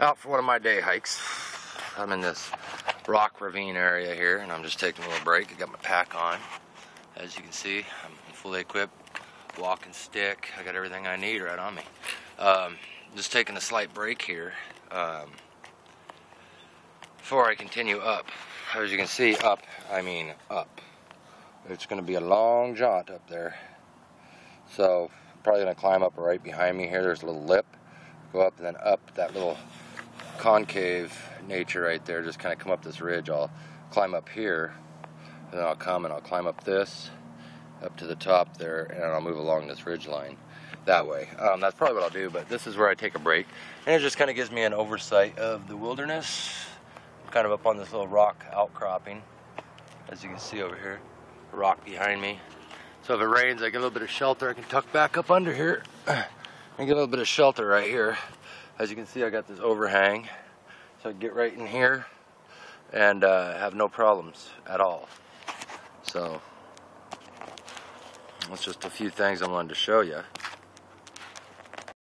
out for one of my day hikes. I'm in this rock ravine area here and I'm just taking a little break. I got my pack on. As you can see, I'm fully equipped. Walking stick. I got everything I need right on me. Um, just taking a slight break here um, before I continue up. As you can see, up, I mean up. It's going to be a long jaunt up there. So, probably going to climb up right behind me here. There's a little lip. Go up and then up that little concave nature right there. Just kind of come up this ridge. I'll climb up here. And then I'll come and I'll climb up this up to the top there and I'll move along this ridge line that way. Um, that's probably what I'll do, but this is where I take a break. And it just kind of gives me an oversight of the wilderness. I'm kind of up on this little rock outcropping, as you can see over here. Rock behind me. So if it rains, I get a little bit of shelter. I can tuck back up under here and get a little bit of shelter right here. As you can see, I got this overhang. So I get right in here and uh, have no problems at all. So that's just a few things I wanted to show you.